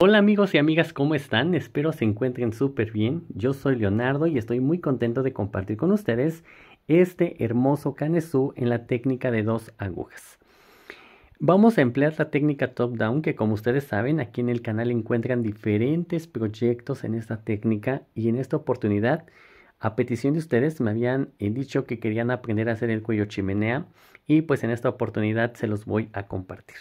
Hola amigos y amigas, ¿cómo están? Espero se encuentren súper bien. Yo soy Leonardo y estoy muy contento de compartir con ustedes este hermoso canesú en la técnica de dos agujas. Vamos a emplear la técnica top-down que como ustedes saben aquí en el canal encuentran diferentes proyectos en esta técnica y en esta oportunidad a petición de ustedes me habían eh, dicho que querían aprender a hacer el cuello chimenea y pues en esta oportunidad se los voy a compartir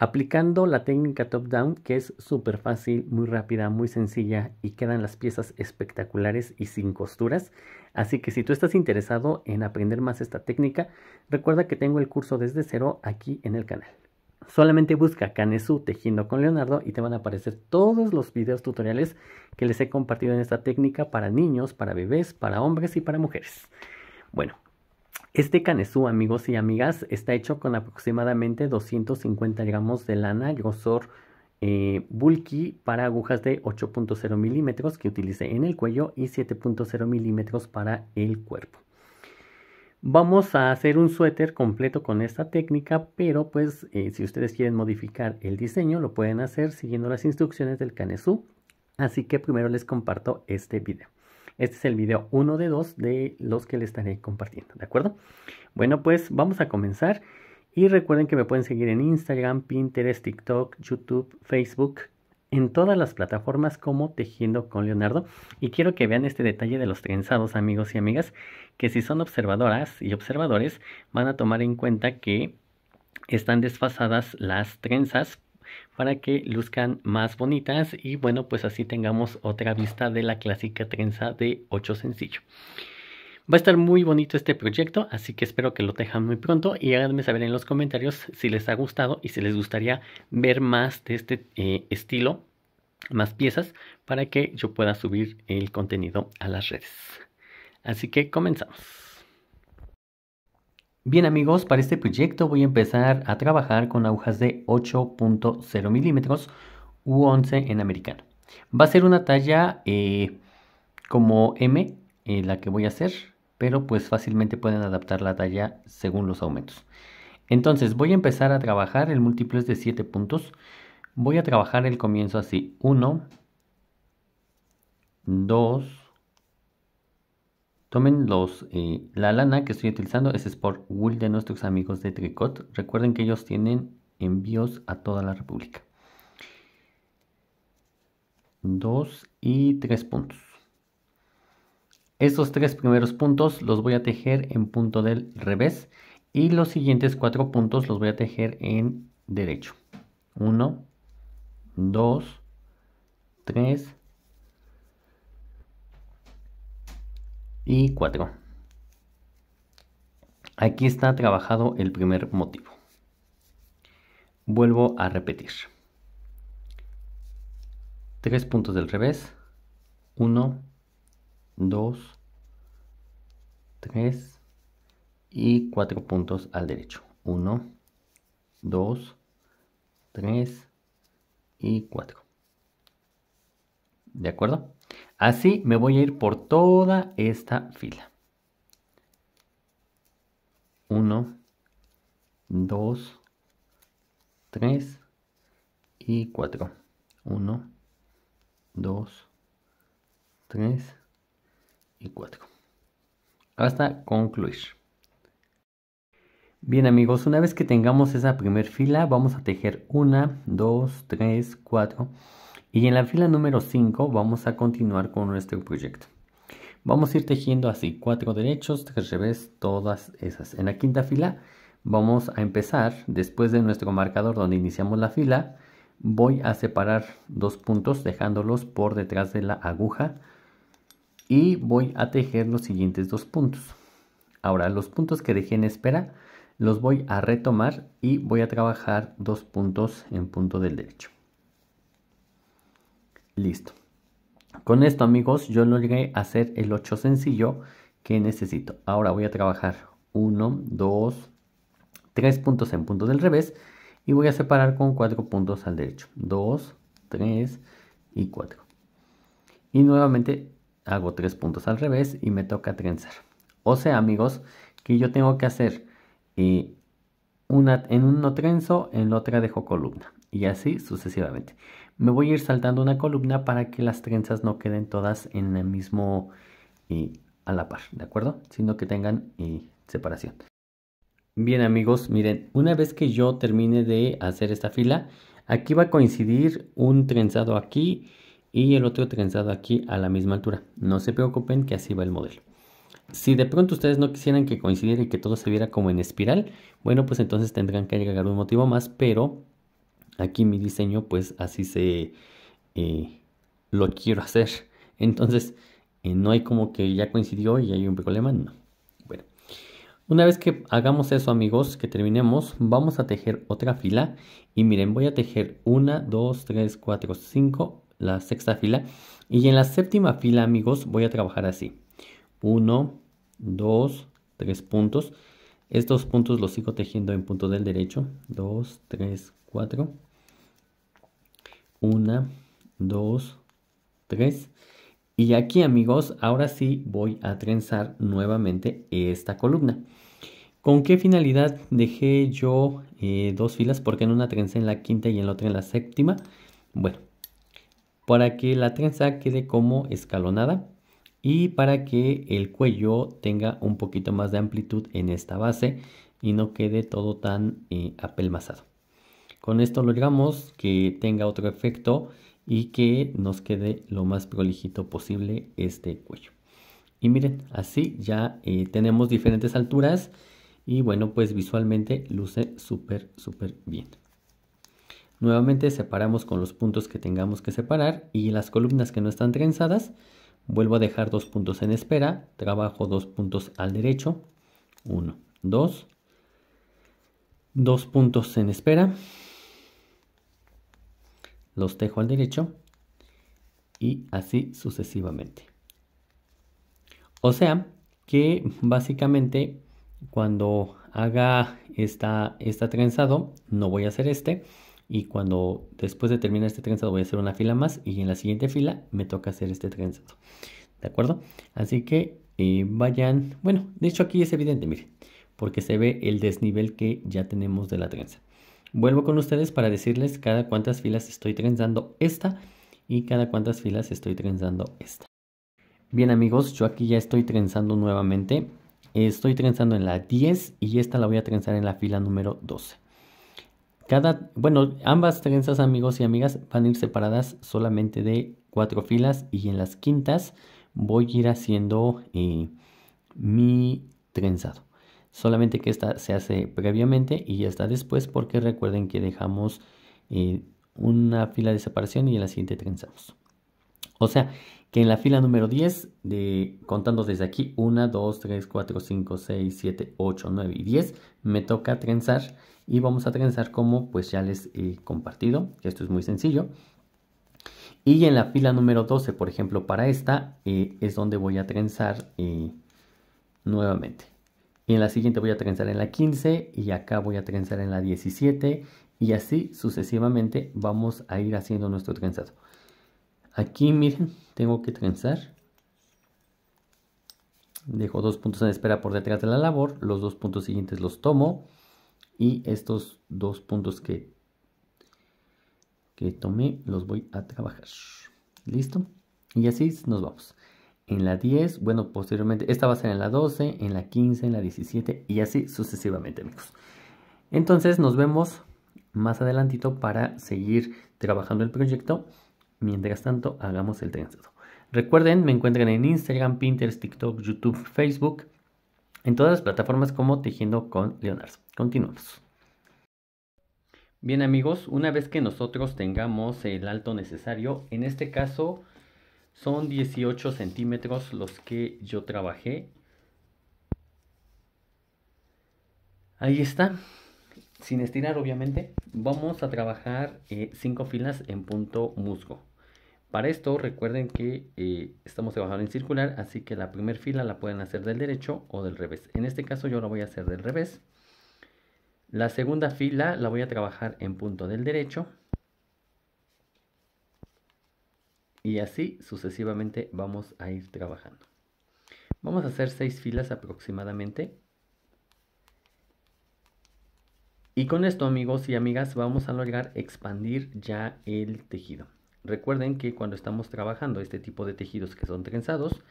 aplicando la técnica top-down que es súper fácil, muy rápida, muy sencilla y quedan las piezas espectaculares y sin costuras. Así que si tú estás interesado en aprender más esta técnica, recuerda que tengo el curso desde cero aquí en el canal. Solamente busca Canesu Tejiendo con Leonardo y te van a aparecer todos los videos tutoriales que les he compartido en esta técnica para niños, para bebés, para hombres y para mujeres. Bueno, este canesú, amigos y amigas, está hecho con aproximadamente 250 gramos de lana grosor eh, bulky para agujas de 8.0 milímetros que utilice en el cuello y 7.0 milímetros para el cuerpo. Vamos a hacer un suéter completo con esta técnica, pero pues eh, si ustedes quieren modificar el diseño lo pueden hacer siguiendo las instrucciones del canesú. Así que primero les comparto este video. Este es el video 1 de 2 de los que les estaré compartiendo, ¿de acuerdo? Bueno, pues vamos a comenzar. Y recuerden que me pueden seguir en Instagram, Pinterest, TikTok, YouTube, Facebook, en todas las plataformas como Tejiendo con Leonardo. Y quiero que vean este detalle de los trenzados, amigos y amigas, que si son observadoras y observadores, van a tomar en cuenta que están desfasadas las trenzas para que luzcan más bonitas y bueno pues así tengamos otra vista de la clásica trenza de 8 sencillo. Va a estar muy bonito este proyecto, así que espero que lo dejan muy pronto y háganme saber en los comentarios si les ha gustado y si les gustaría ver más de este eh, estilo, más piezas, para que yo pueda subir el contenido a las redes. Así que comenzamos. Bien amigos, para este proyecto voy a empezar a trabajar con agujas de 8.0 milímetros u 11 en americano. Va a ser una talla eh, como M eh, la que voy a hacer, pero pues fácilmente pueden adaptar la talla según los aumentos. Entonces voy a empezar a trabajar, el múltiplo es de 7 puntos. Voy a trabajar el comienzo así, 1, 2, Tomen los, eh, la lana que estoy utilizando, es por wool de nuestros amigos de Tricot. Recuerden que ellos tienen envíos a toda la República. Dos y tres puntos. Estos tres primeros puntos los voy a tejer en punto del revés y los siguientes cuatro puntos los voy a tejer en derecho. Uno, dos, tres, y 4. Aquí está trabajado el primer motivo. Vuelvo a repetir. Tres puntos del revés. 1, 2, 3 y 4 puntos al derecho. 1, 2, 3 y 4. ¿De acuerdo? Así me voy a ir por toda esta fila. 1, 2, 3 y 4. 1, 2, 3 y 4. Hasta concluir. Bien amigos, una vez que tengamos esa primer fila, vamos a tejer 1, 2, 3, 4 y en la fila número 5 vamos a continuar con nuestro proyecto. Vamos a ir tejiendo así, cuatro derechos, tres revés, todas esas. En la quinta fila vamos a empezar, después de nuestro marcador donde iniciamos la fila, voy a separar dos puntos dejándolos por detrás de la aguja y voy a tejer los siguientes dos puntos. Ahora los puntos que dejé en espera los voy a retomar y voy a trabajar dos puntos en punto del derecho. Listo. Con esto amigos yo logré hacer el 8 sencillo que necesito. Ahora voy a trabajar 1, 2, 3 puntos en punto del revés y voy a separar con 4 puntos al derecho. 2, 3 y 4. Y nuevamente hago 3 puntos al revés y me toca trenzar. O sea amigos que yo tengo que hacer eh, una, en uno trenzo, en la otra dejo columna y así sucesivamente. Me voy a ir saltando una columna para que las trenzas no queden todas en el mismo eh, a la par, ¿de acuerdo? Sino que tengan eh, separación. Bien amigos, miren, una vez que yo termine de hacer esta fila, aquí va a coincidir un trenzado aquí y el otro trenzado aquí a la misma altura. No se preocupen que así va el modelo. Si de pronto ustedes no quisieran que coincidiera y que todo se viera como en espiral, bueno, pues entonces tendrán que agregar un motivo más, pero aquí mi diseño pues así se eh, lo quiero hacer. Entonces eh, no hay como que ya coincidió y hay un problema, no. Bueno, una vez que hagamos eso amigos, que terminemos, vamos a tejer otra fila y miren, voy a tejer una, dos, tres, cuatro, cinco, la sexta fila y en la séptima fila amigos voy a trabajar así. 1, 2, 3 puntos. Estos puntos los sigo tejiendo en punto del derecho. 2, 3, 4. 1, 2, 3. Y aquí amigos, ahora sí voy a trenzar nuevamente esta columna. ¿Con qué finalidad dejé yo eh, dos filas? Porque en una trencé en la quinta y en la otra en la séptima. Bueno, para que la trenza quede como escalonada y para que el cuello tenga un poquito más de amplitud en esta base y no quede todo tan eh, apelmazado. Con esto logramos que tenga otro efecto y que nos quede lo más prolijito posible este cuello. Y miren, así ya eh, tenemos diferentes alturas y bueno, pues visualmente luce súper, súper bien. Nuevamente separamos con los puntos que tengamos que separar y las columnas que no están trenzadas Vuelvo a dejar dos puntos en espera, trabajo dos puntos al derecho, uno, dos, dos puntos en espera, los tejo al derecho y así sucesivamente. O sea que básicamente cuando haga esta, esta trenzado no voy a hacer este y cuando después de terminar este trenzado voy a hacer una fila más y en la siguiente fila me toca hacer este trenzado. ¿De acuerdo? Así que eh, vayan, bueno, de hecho aquí es evidente, miren, porque se ve el desnivel que ya tenemos de la trenza. Vuelvo con ustedes para decirles cada cuántas filas estoy trenzando esta y cada cuántas filas estoy trenzando esta. Bien amigos, yo aquí ya estoy trenzando nuevamente. Estoy trenzando en la 10 y esta la voy a trenzar en la fila número 12. Cada, bueno, ambas trenzas amigos y amigas van a ir separadas solamente de cuatro filas y en las quintas voy a ir haciendo eh, mi trenzado. Solamente que esta se hace previamente y esta después porque recuerden que dejamos eh, una fila de separación y en la siguiente trenzamos. O sea que en la fila número 10, de, contando desde aquí 1, 2, 3, 4, 5, 6, 7, 8, 9 y 10, me toca trenzar y vamos a trenzar como pues ya les he compartido, esto es muy sencillo. Y en la fila número 12, por ejemplo, para esta eh, es donde voy a trenzar eh, nuevamente. Y en la siguiente voy a trenzar en la 15 y acá voy a trenzar en la 17 y así sucesivamente vamos a ir haciendo nuestro trenzado. Aquí miren, tengo que trenzar. Dejo dos puntos en espera por detrás de la labor, los dos puntos siguientes los tomo y estos dos puntos que, que tomé los voy a trabajar. ¿Listo? Y así nos vamos. En la 10, bueno, posteriormente, esta va a ser en la 12, en la 15, en la 17 y así sucesivamente, amigos. Entonces nos vemos más adelantito para seguir trabajando el proyecto. Mientras tanto, hagamos el trenzado. Recuerden, me encuentran en Instagram, Pinterest, TikTok, YouTube, Facebook en todas las plataformas como Tejiendo con Leonardo. Continuamos. Bien amigos, una vez que nosotros tengamos el alto necesario, en este caso son 18 centímetros los que yo trabajé. Ahí está, sin estirar obviamente, vamos a trabajar 5 eh, filas en punto musgo. Para esto recuerden que eh, estamos trabajando en circular, así que la primera fila la pueden hacer del derecho o del revés. En este caso yo la voy a hacer del revés. La segunda fila la voy a trabajar en punto del derecho. Y así sucesivamente vamos a ir trabajando. Vamos a hacer seis filas aproximadamente. Y con esto amigos y amigas vamos a lograr expandir ya el tejido. Recuerden que cuando estamos trabajando este tipo de tejidos que son trenzados,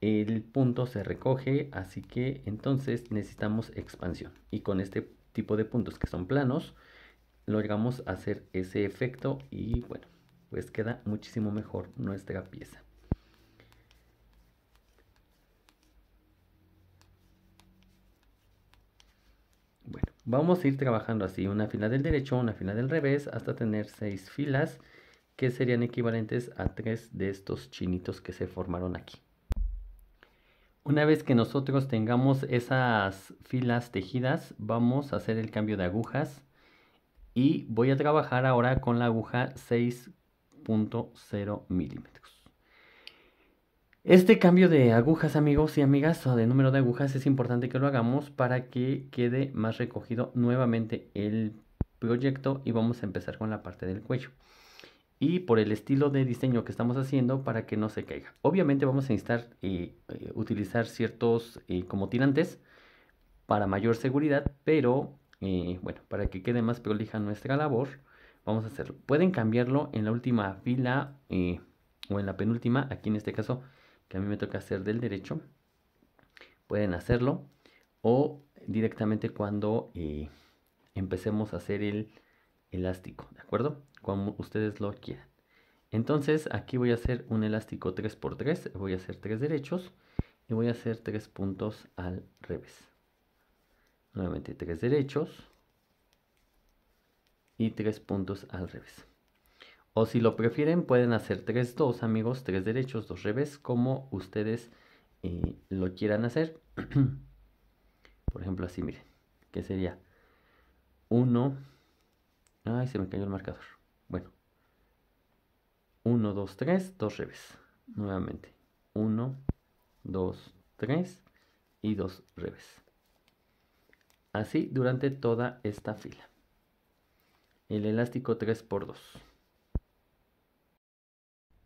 el punto se recoge, así que entonces necesitamos expansión. Y con este tipo de puntos que son planos, logramos hacer ese efecto y bueno, pues queda muchísimo mejor nuestra pieza. Bueno, vamos a ir trabajando así, una fila del derecho, una fila del revés, hasta tener seis filas que serían equivalentes a tres de estos chinitos que se formaron aquí. Una vez que nosotros tengamos esas filas tejidas, vamos a hacer el cambio de agujas y voy a trabajar ahora con la aguja 6.0 milímetros. Este cambio de agujas, amigos y amigas, o de número de agujas, es importante que lo hagamos para que quede más recogido nuevamente el proyecto y vamos a empezar con la parte del cuello y por el estilo de diseño que estamos haciendo para que no se caiga. Obviamente vamos a necesitar eh, eh, utilizar ciertos eh, como tirantes para mayor seguridad, pero bueno, para que quede más prolija nuestra labor, vamos a hacerlo. Pueden cambiarlo en la última fila o en la penúltima, aquí en este caso que a mí me toca hacer del derecho, pueden hacerlo o directamente cuando empecemos a hacer el elástico, ¿de acuerdo? como ustedes lo quieran. Entonces aquí voy a hacer un elástico 3x3, voy a hacer 3 derechos y voy a hacer 3 puntos al revés. Nuevamente 3 derechos y 3 puntos al revés. O si lo prefieren pueden hacer 3, 2 amigos, 3 derechos, 2 revés, como ustedes eh, lo quieran hacer. Por ejemplo así, miren, que sería 1, ay se me cayó el marcador. Bueno. 1, 2, 3, 2 revés. Nuevamente. 1, 2, 3 y 2 revés. Así durante toda esta fila. El elástico 3 por 2.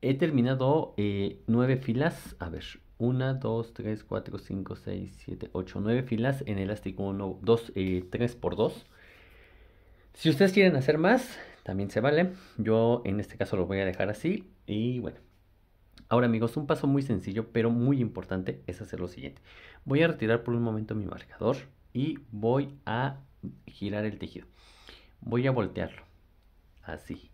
He terminado eh, 9 filas. A ver, 1, 2, 3, 4, 5, 6, 7, 8, 9 filas en elástico 1, 2, eh, 3 por 2. Si ustedes quieren hacer más, también se vale. Yo en este caso lo voy a dejar así y bueno. Ahora amigos, un paso muy sencillo pero muy importante es hacer lo siguiente. Voy a retirar por un momento mi marcador y voy a girar el tejido. Voy a voltearlo. Así.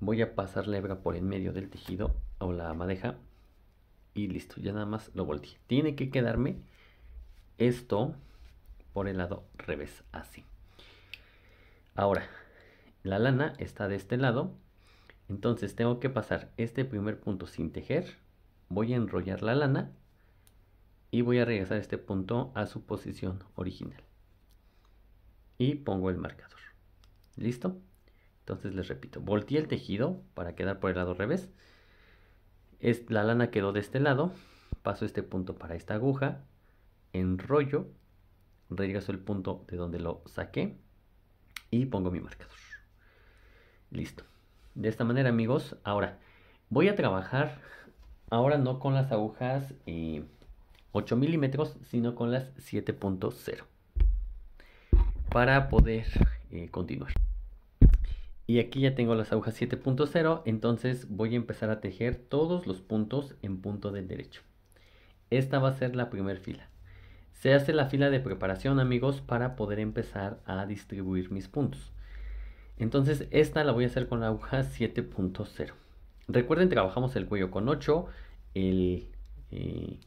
Voy a pasar la hebra por en medio del tejido o la madeja y listo, ya nada más lo volteé. Tiene que quedarme esto por el lado revés, así. Ahora, la lana está de este lado, entonces tengo que pasar este primer punto sin tejer, voy a enrollar la lana y voy a regresar este punto a su posición original. Y pongo el marcador. ¿Listo? Entonces les repito, volteé el tejido para quedar por el lado revés. Es, la lana quedó de este lado, paso este punto para esta aguja, enrollo regreso el punto de donde lo saqué y pongo mi marcador. Listo. De esta manera, amigos, ahora voy a trabajar, ahora no con las agujas 8 eh, milímetros, sino con las 7.0 para poder eh, continuar. Y aquí ya tengo las agujas 7.0, entonces voy a empezar a tejer todos los puntos en punto del derecho. Esta va a ser la primera fila. Se hace la fila de preparación, amigos, para poder empezar a distribuir mis puntos. Entonces, esta la voy a hacer con la aguja 7.0. Recuerden, trabajamos el cuello con 8, el, eh,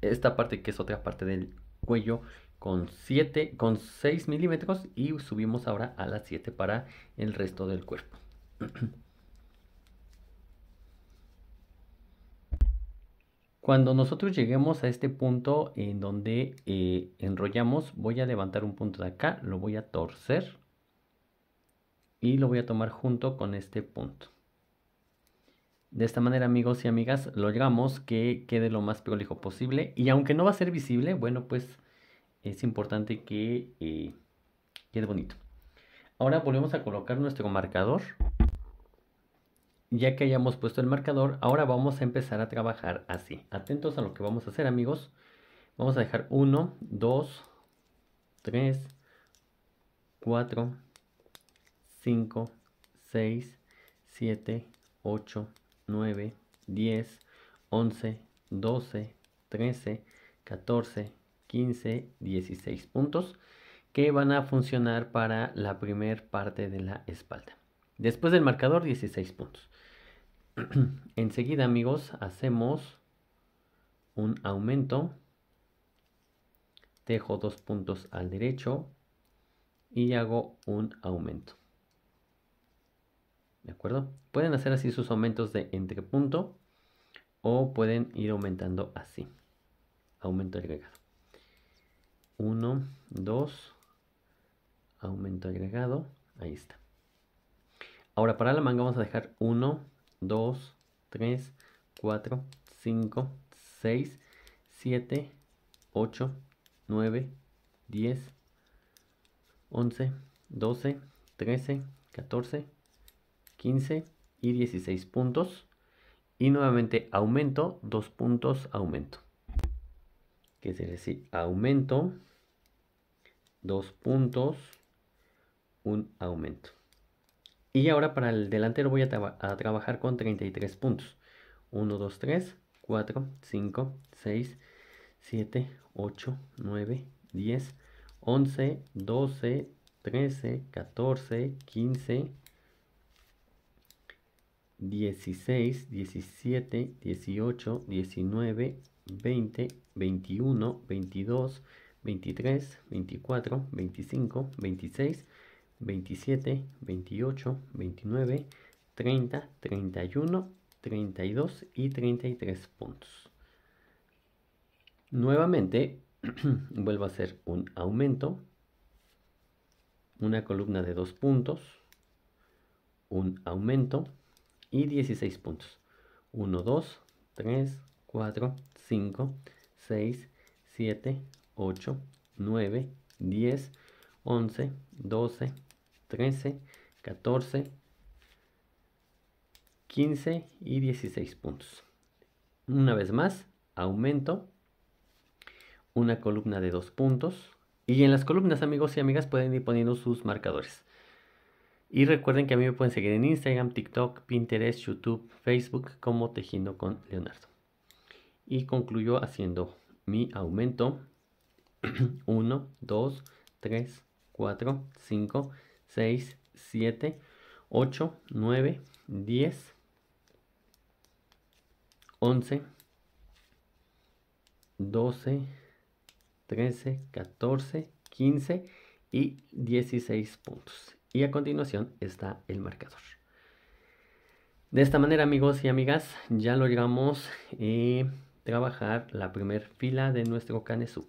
esta parte que es otra parte del cuello con 7, con 6 milímetros y subimos ahora a las 7 para el resto del cuerpo. Cuando nosotros lleguemos a este punto en donde eh, enrollamos, voy a levantar un punto de acá, lo voy a torcer y lo voy a tomar junto con este punto. De esta manera, amigos y amigas, logramos que quede lo más prolijo posible. Y aunque no va a ser visible, bueno, pues es importante que eh, quede bonito. Ahora volvemos a colocar nuestro marcador ya que hayamos puesto el marcador, ahora vamos a empezar a trabajar así. Atentos a lo que vamos a hacer amigos. Vamos a dejar 1, 2, 3, 4, 5, 6, 7, 8, 9, 10, 11, 12, 13, 14, 15, 16 puntos que van a funcionar para la primer parte de la espalda. Después del marcador 16 puntos. Enseguida amigos hacemos un aumento. Dejo dos puntos al derecho y hago un aumento. ¿De acuerdo? Pueden hacer así sus aumentos de entre punto o pueden ir aumentando así. Aumento agregado. 1, 2, aumento agregado, ahí está. Ahora para la manga vamos a dejar 1, 2, 3, 4, 5, 6, 7, 8, 9, 10, 11, 12, 13, 14, 15 y 16 puntos. Y nuevamente aumento, 2 puntos, aumento. Que es decir, aumento, 2 puntos, un aumento. Y ahora para el delantero voy a, trabajar con 33 puntos. 1, 2, 3, 4, 5, 6, 7, 8, 9, 10, 11, 12, 13, 14, 15, 16, 17, 18, 19, 20, 21, 22, 23, 24, 25, 26, 27, 28, 29, 30, 31, 32 y 33 puntos. Nuevamente vuelvo a hacer un aumento, una columna de 2 puntos, un aumento y 16 puntos. 1, 2, 3, 4, 5, 6, 7, 8, 9, 10, 11, 12, 13, 14, 15 y 16 puntos. Una vez más, aumento, una columna de dos puntos. Y en las columnas, amigos y amigas, pueden ir poniendo sus marcadores. Y recuerden que a mí me pueden seguir en Instagram, TikTok, Pinterest, YouTube, Facebook como Tejiendo con Leonardo. Y concluyo haciendo mi aumento. 1, 2, 3, 4, 5, 6, 7, 8, 9, 10, 11, 12, 13, 14, 15 y 16 puntos. Y a continuación está el marcador. De esta manera, amigos y amigas, ya logramos eh, trabajar la primera fila de nuestro canesú.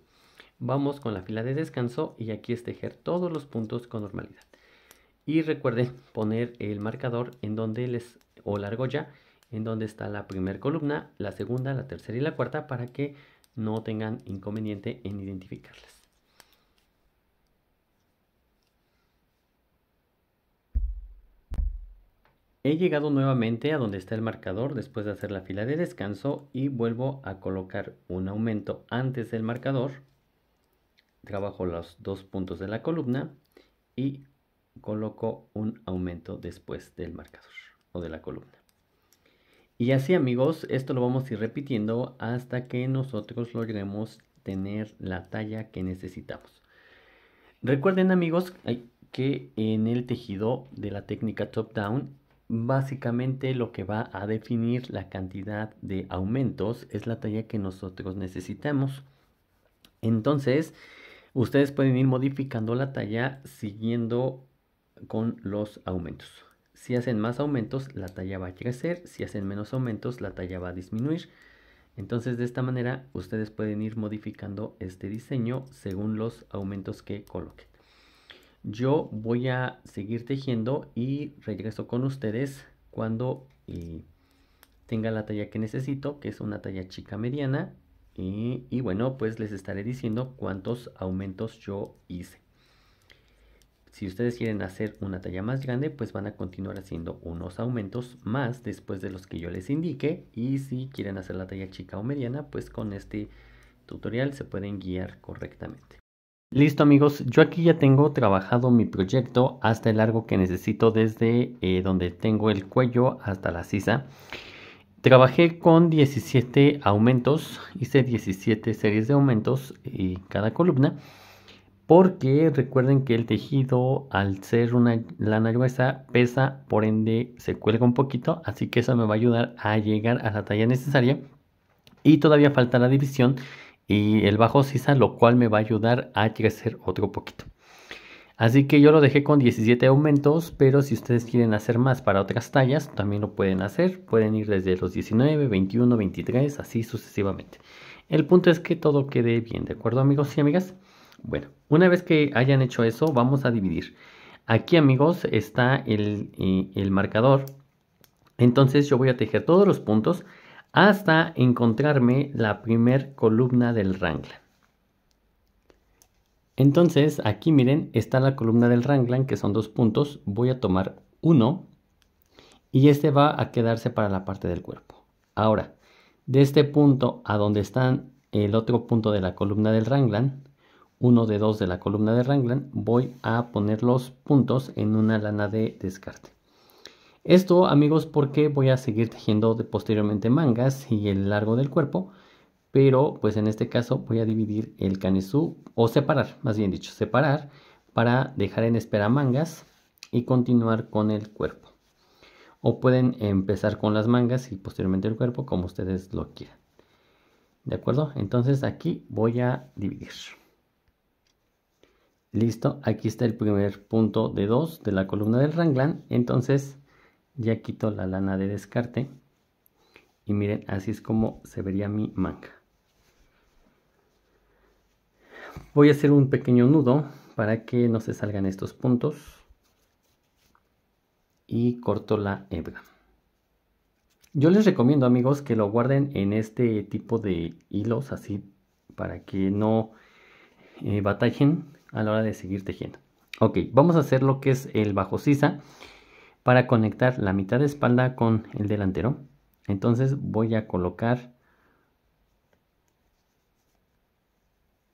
Vamos con la fila de descanso y aquí es tejer todos los puntos con normalidad. Y recuerden poner el marcador en donde les, o la argolla, en donde está la primera columna, la segunda, la tercera y la cuarta para que no tengan inconveniente en identificarlas. He llegado nuevamente a donde está el marcador después de hacer la fila de descanso y vuelvo a colocar un aumento antes del marcador. Trabajo los dos puntos de la columna y coloco un aumento después del marcador o de la columna. Y así amigos, esto lo vamos a ir repitiendo hasta que nosotros logremos tener la talla que necesitamos. Recuerden amigos que en el tejido de la técnica top down, básicamente lo que va a definir la cantidad de aumentos es la talla que nosotros necesitamos. Entonces, ustedes pueden ir modificando la talla siguiendo con los aumentos. Si hacen más aumentos, la talla va a crecer. Si hacen menos aumentos, la talla va a disminuir. Entonces de esta manera ustedes pueden ir modificando este diseño según los aumentos que coloquen. Yo voy a seguir tejiendo y regreso con ustedes cuando eh, tenga la talla que necesito, que es una talla chica mediana. y bueno, pues les estaré diciendo cuántos aumentos yo hice. Si ustedes quieren hacer una talla más grande, pues van a continuar haciendo unos aumentos más después de los que yo les indique. Y si quieren hacer la talla chica o mediana, pues con este tutorial se pueden guiar correctamente. Listo amigos, yo aquí ya tengo trabajado mi proyecto hasta el largo que necesito desde eh, donde tengo el cuello hasta la sisa. Trabajé con 17 aumentos, hice 17 series de aumentos y cada columna porque recuerden que el tejido al ser una lana gruesa pesa, por ende se cuelga un poquito, así que eso me va a ayudar a llegar a la talla necesaria y todavía falta la división y el bajo sisa, lo cual me va a ayudar a crecer otro poquito. Así que yo lo dejé con 17 aumentos, pero si ustedes quieren hacer más para otras tallas, también lo pueden hacer. Pueden ir desde los 19, 21, 23, así sucesivamente. El punto es que todo quede bien, ¿de acuerdo amigos y amigas? Bueno, una vez que hayan hecho eso, vamos a dividir. Aquí, amigos, está el, eh, el marcador. Entonces yo voy a tejer todos los puntos hasta encontrarme la primer columna del ranglan. Entonces, aquí miren, está la columna del ranglan, que son dos puntos. Voy a tomar uno y este va a quedarse para la parte del cuerpo. Ahora, de este punto a donde está el otro punto de la columna del ranglan, uno de dos de la columna de Ranglan, voy a poner los puntos en una lana de descarte. Esto, amigos, porque voy a seguir tejiendo posteriormente mangas y el largo del cuerpo, pero pues en este caso voy a dividir el canesú, o separar, más bien dicho, separar para dejar en espera mangas y continuar con el cuerpo. O pueden empezar con las mangas y posteriormente el cuerpo, como ustedes lo quieran. ¿De acuerdo? Entonces aquí voy a dividir. Listo, aquí está el primer punto de 2 de la columna del ranglan. Entonces ya quito la lana de descarte. Y miren, así es como se vería mi manga. Voy a hacer un pequeño nudo para que no se salgan estos puntos. Y corto la hebra. Yo les recomiendo amigos que lo guarden en este tipo de hilos así para que no eh, batallen a la hora de seguir tejiendo. Ok, vamos a hacer lo que es el bajo sisa para conectar la mitad de espalda con el delantero. Entonces voy a colocar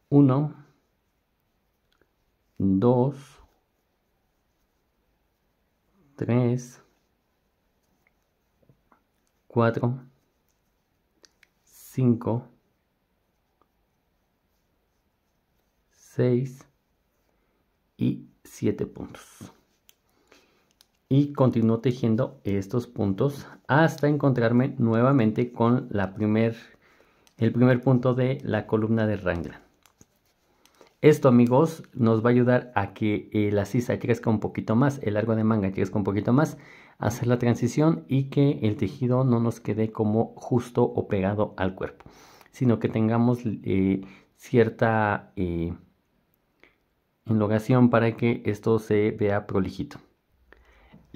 uno, dos, tres, cuatro, cinco, seis y 7 puntos. Y continúo tejiendo estos puntos hasta encontrarme nuevamente con la primer, el primer punto de la columna de Ranglan. Esto amigos nos va a ayudar a que eh, la sisa crezca un poquito más, el largo de manga crezca un poquito más, hacer la transición y que el tejido no nos quede como justo o pegado al cuerpo, sino que tengamos eh, cierta eh, enlogación para que esto se vea prolijito.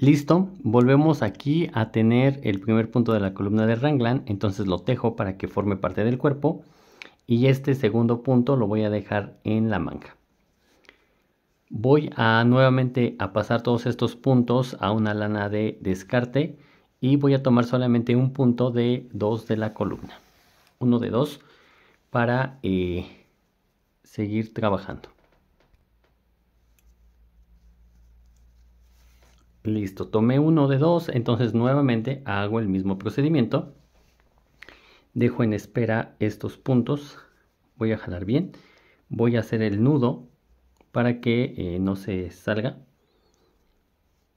Listo, volvemos aquí a tener el primer punto de la columna de Ranglan, entonces lo tejo para que forme parte del cuerpo y este segundo punto lo voy a dejar en la manga. Voy a nuevamente a pasar todos estos puntos a una lana de descarte y voy a tomar solamente un punto de dos de la columna, uno de dos para eh, seguir trabajando. Listo, tomé uno de dos, entonces nuevamente hago el mismo procedimiento. Dejo en espera estos puntos, voy a jalar bien, voy a hacer el nudo para que eh, no se salga.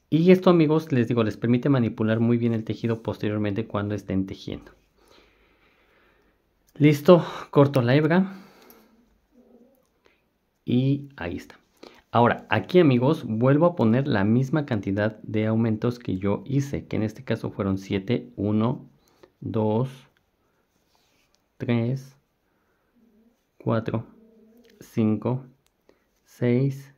Y esto amigos, les digo, les permite manipular muy bien el tejido posteriormente cuando estén tejiendo. Listo, corto la hebra. Y ahí está. Ahora, aquí amigos, vuelvo a poner la misma cantidad de aumentos que yo hice, que en este caso fueron 7, 1, 2, 3, 4, 5, 6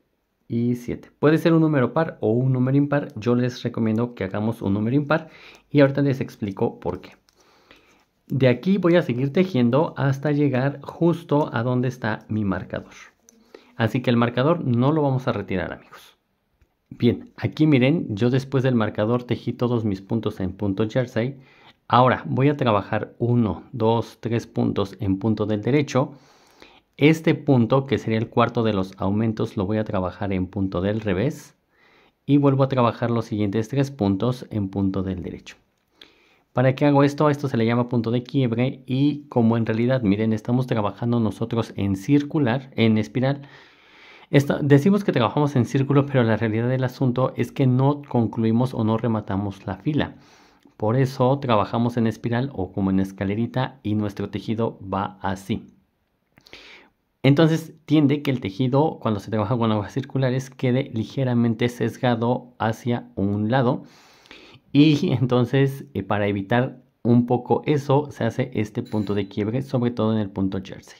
y 7. Puede ser un número par o un número impar. Yo les recomiendo que hagamos un número impar y ahorita les explico por qué. De aquí voy a seguir tejiendo hasta llegar justo a donde está mi marcador. Así que el marcador no lo vamos a retirar amigos. Bien, aquí miren, yo después del marcador tejí todos mis puntos en punto jersey. Ahora voy a trabajar 1, 2, 3 puntos en punto del derecho. Este punto, que sería el cuarto de los aumentos, lo voy a trabajar en punto del revés. Y vuelvo a trabajar los siguientes tres puntos en punto del derecho. ¿Para qué hago esto? Esto se le llama punto de quiebre y como en realidad, miren, estamos trabajando nosotros en circular, en espiral. decimos que trabajamos en círculo, pero la realidad del asunto es que no concluimos o no rematamos la fila. Por eso trabajamos en espiral o como en escalerita y nuestro tejido va así. Entonces tiende que el tejido cuando se trabaja con agujas circulares quede ligeramente sesgado hacia un lado y entonces eh, para evitar un poco eso se hace este punto de quiebre sobre todo en el punto jersey.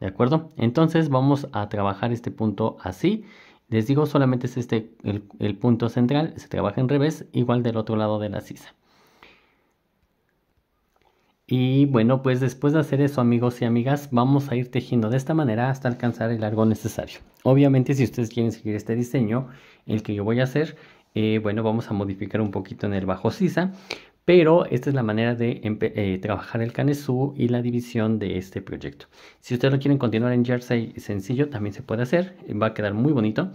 ¿De acuerdo? Entonces vamos a trabajar este punto así. Les digo solamente es este el, el punto central, se trabaja en revés igual del otro lado de la sisa. Y bueno, pues después de hacer eso, amigos y amigas, vamos a ir tejiendo de esta manera hasta alcanzar el largo necesario. Obviamente, si ustedes quieren seguir este diseño, el que yo voy a hacer, eh, bueno, vamos a modificar un poquito en el bajo sisa, pero esta es la manera de eh, trabajar el canesú y la división de este proyecto. Si ustedes lo quieren continuar en jersey sencillo, también se puede hacer, va a quedar muy bonito.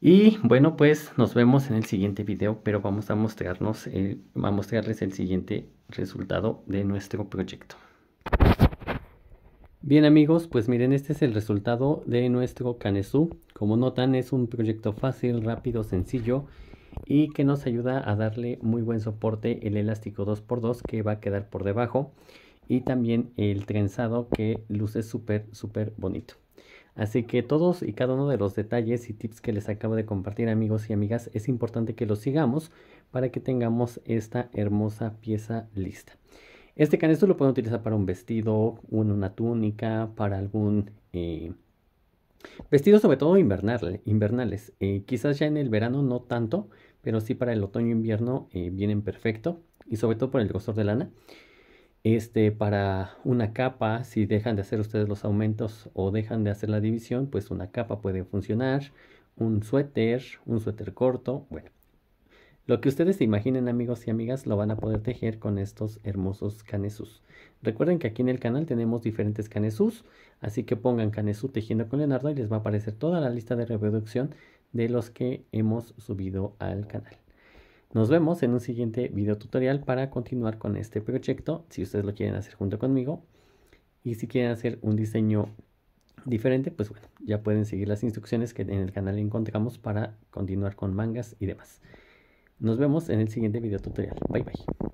Y bueno, pues nos vemos en el siguiente video, pero vamos a mostrarnos, a mostrarles el siguiente resultado de nuestro proyecto. Bien amigos, pues miren, este es el resultado de nuestro Canesú. Como notan, es un proyecto fácil, rápido, sencillo y que nos ayuda a darle muy buen soporte el elástico 2x2 que va a quedar por debajo y también el trenzado que luce súper, súper bonito. Así que todos y cada uno de los detalles y tips que les acabo de compartir amigos y amigas es importante que los sigamos para que tengamos esta hermosa pieza lista. Este canesto lo pueden utilizar para un vestido, una túnica, para algún eh, vestido sobre todo invernal, invernales. Eh, quizás ya en el verano no tanto, pero sí para el otoño-invierno e eh, vienen perfecto y sobre todo por el grosor de lana. Este, para una capa, si dejan de hacer ustedes los aumentos o dejan de hacer la división, pues una capa puede funcionar. Un suéter, un suéter corto, bueno. Lo que ustedes se imaginen amigos y amigas lo van a poder tejer con estos hermosos canesús. Recuerden que aquí en el canal tenemos diferentes canesús, así que pongan canesú tejiendo con Leonardo y les va a aparecer toda la lista de reproducción de los que hemos subido al canal. Nos vemos en un siguiente video tutorial para continuar con este proyecto, si ustedes lo quieren hacer junto conmigo. Y si quieren hacer un diseño diferente, pues bueno, ya pueden seguir las instrucciones que en el canal encontramos para continuar con mangas y demás. Nos vemos en el siguiente video tutorial. Bye bye.